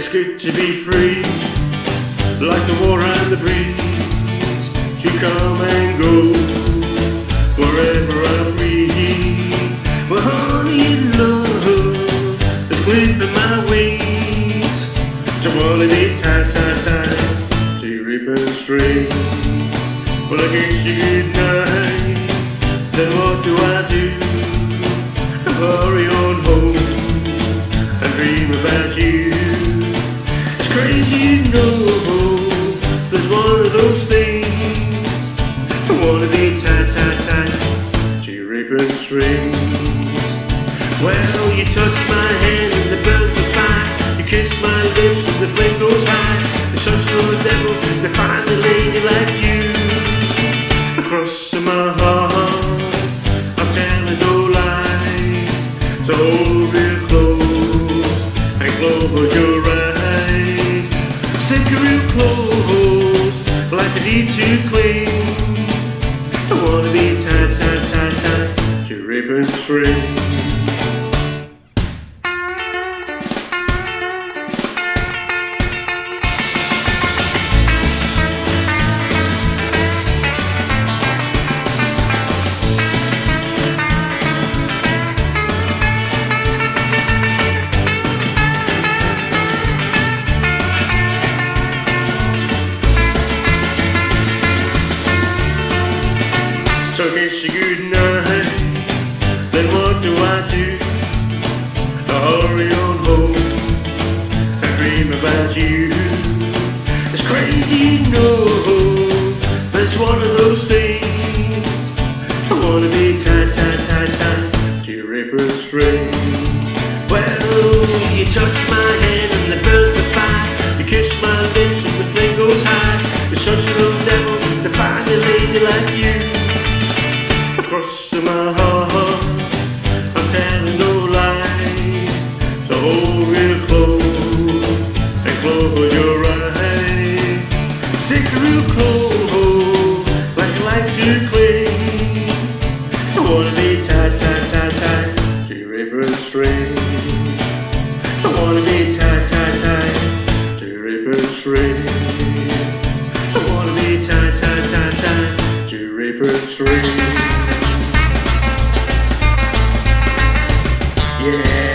It's good to be free, like the water and the breeze, to come and go wherever I please. Well, honey, love is clipping my wings, wanna be tied, tied, tied to ribbon string. Well, I kiss you goodnight, then what do I do? You there's one of those things. I wanna be tied, tied, tied to ribbon strings. Well, you touch my hand and the birds are fly. You kiss my lips and the flame goes high. The social devil to find a lady like you. Across my heart, I'm telling no lies. So Sit real close, like a deed to cling. I wanna be tied, tied, tied, tied to ribbon string. So kiss you goodnight. Then what do I do? I hurry on home and dream about you. It's crazy, no. But it's one of those things. I wanna be tied, tied, tied, tied to your river string. Well, you touch my hand and the birds across my heart. I'm telling no lies, so hold real close and close your eyes. Sit real close, like like to cling. I wanna be tied, tied, tied, tied to your river string. I wanna be tied, tied, tied to your river string. I wanna be tied, tied, tied, tied to your river Yeah.